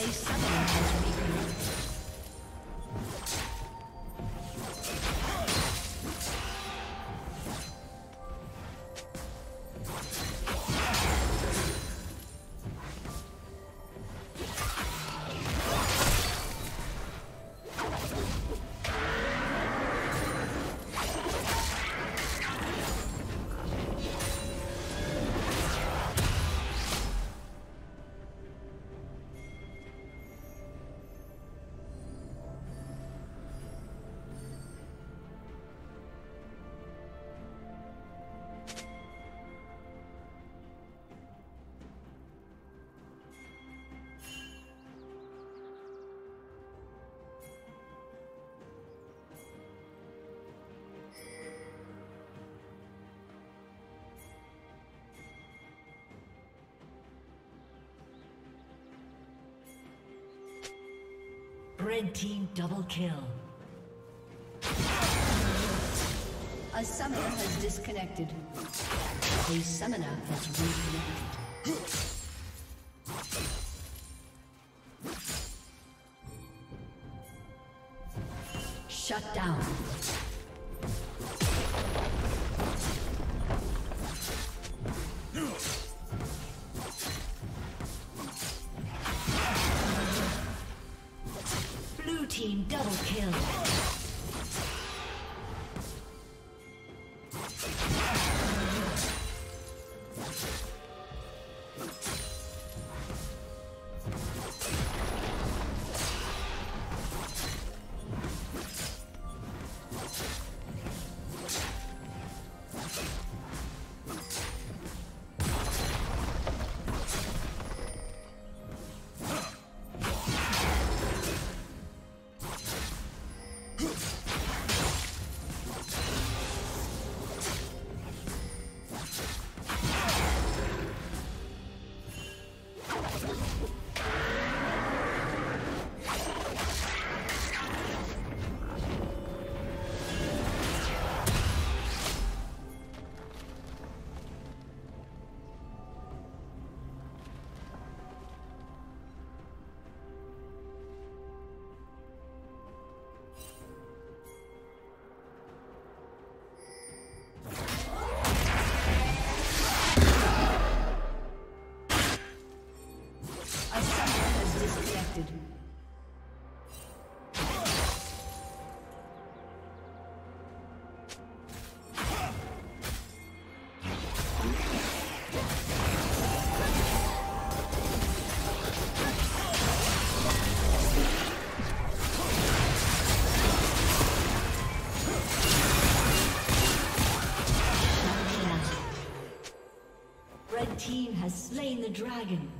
A summoner has Red team double kill. A summoner has disconnected. A summoner has reconnected. Slain the dragon.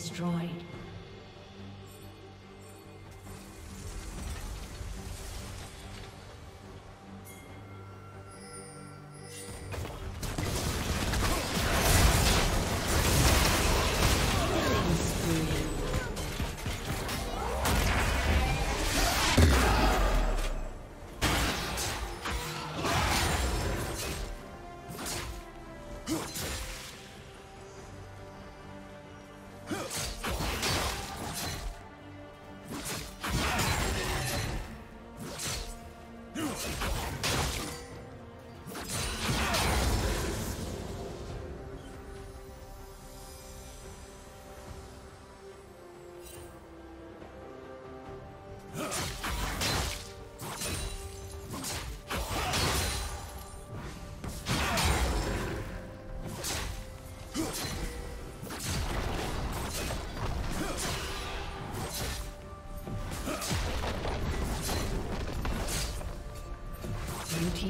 Destroyed.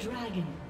Dragon.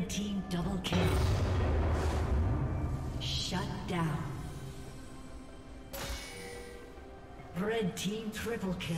Red team double kill. Shut down. Red team triple kill.